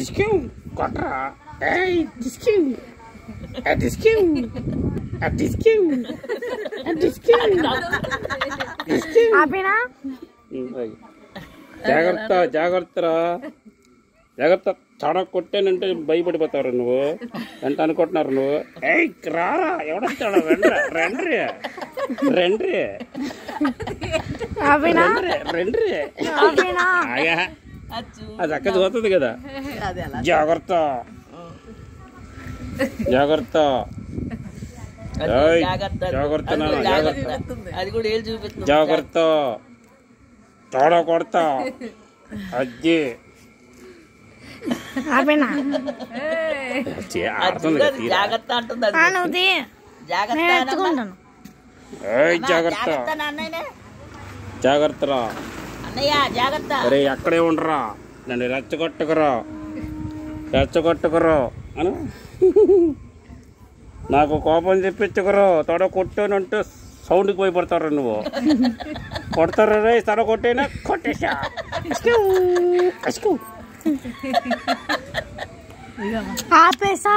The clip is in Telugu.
డిస్క్యూ కొట్రా ఏయ్ డిస్క్యూ ఆ డిస్క్యూ ఆ డిస్క్యూ ఆ డిస్క్యూ డిస్క్యూ ఆపేనా జాగ్రత్త జాగ్రత్తరా. జాగ్రత్త. తడ కొట్టానంటే భయపడిపోతారు నువ్వు. ఎంత అనుకుంటున్నారు నువ్వు? ఏయ్ రారా. ఎవడొస్తాడు రండి రండి రండి రండి అది అక్క చూస్తుంది కదా. జాగ్రత్త. జాగ్రత్త. జాగ్రత్త. జాగ్రత్త జాగ్రత్త తోడ కొడతా. అజ్జి. జాగ్రత్త అంటుంది జాగ్రత్త జాగ్రత్త. అరే ఎక్కడే ఉండరా. నన్ను రెచ్చగొట్టుకురా. రెచ్చగొట్టుకురా. అను? నాకు కోపం తెప్పించుకురు. తొడ కొట్టానంటే సౌండ్కి భయపడతారు నువ్వు. కొడతారు రే తడ కొట్టేనా? కొట్టేసా. ఆపేసా.